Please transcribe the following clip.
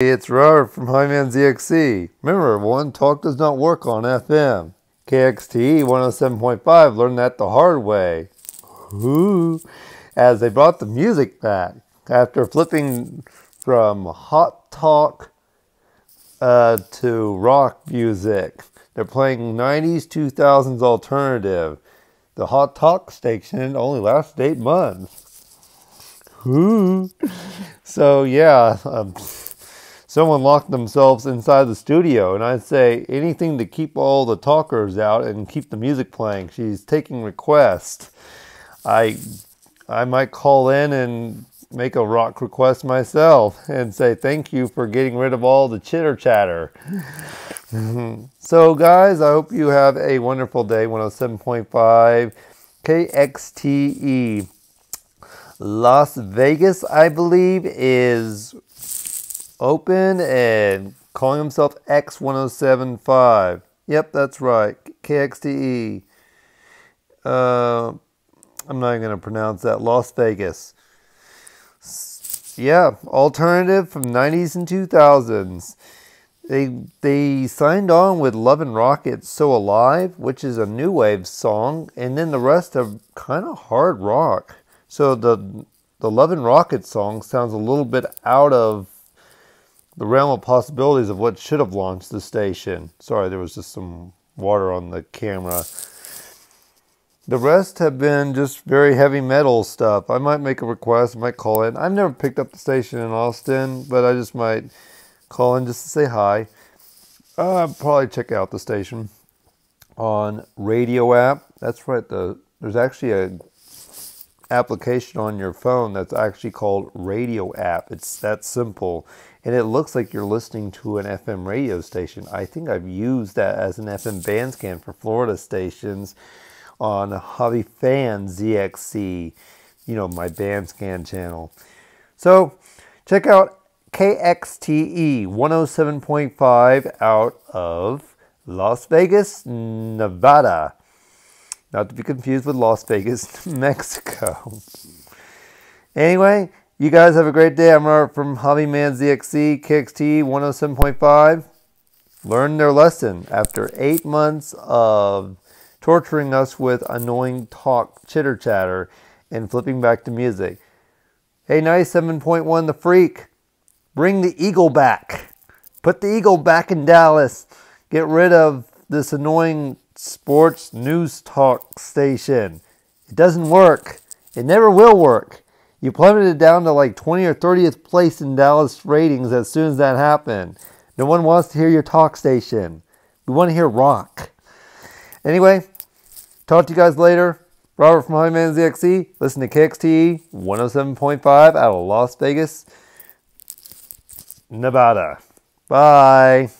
It's Robert from Hobbyman ZXC. Remember, one talk does not work on FM. KXTE 107.5 learned that the hard way. Ooh. As they brought the music back after flipping from hot talk uh, to rock music. They're playing 90s, 2000s alternative. The hot talk station only lasted eight months. Ooh. So, yeah. Um, someone locked themselves inside the studio, and I'd say anything to keep all the talkers out and keep the music playing. She's taking requests. I I might call in and make a rock request myself and say thank you for getting rid of all the chitter chatter. so, guys, I hope you have a wonderful day. 107.5 KXTE. Las Vegas, I believe, is open and calling himself X1075. Yep, that's right. KXTE. Uh, I'm not going to pronounce that. Las Vegas. Yeah, alternative from 90s and 2000s. They they signed on with Love and Rockets So Alive, which is a new wave song, and then the rest are kind of hard rock. So the the Love and Rockets song sounds a little bit out of the realm of possibilities of what should have launched the station. Sorry, there was just some water on the camera. The rest have been just very heavy metal stuff. I might make a request, I might call in. I've never picked up the station in Austin, but I just might call in just to say hi. Uh, probably check out the station on radio app. That's right. The there's actually a application on your phone that's actually called radio app. It's that simple and it looks like you're listening to an FM radio station. I think I've used that as an FM band scan for Florida stations on a Hobbyman ZXC, you know, my band scan channel. So check out KXTE 107.5 out of Las Vegas, Nevada. Not to be confused with Las Vegas, Mexico. Anyway, you guys have a great day. I'm Robert from Hobbyman ZXC KXT 107.5. Learn their lesson after eight months of torturing us with annoying talk, chitter chatter, and flipping back to music. Hey, 97.1 The Freak, bring the Eagle back. Put the Eagle back in Dallas. Get rid of this annoying sports news talk station. It doesn't work. It never will work. You plummeted it down to like 20 or 30th place in Dallas ratings as soon as that happened. No one wants to hear your talk station. We want to hear rock. Anyway, talk to you guys later. Robert from Hobbyman ZXC. Listen to KXT 107.5 out of Las Vegas, Nevada. Bye.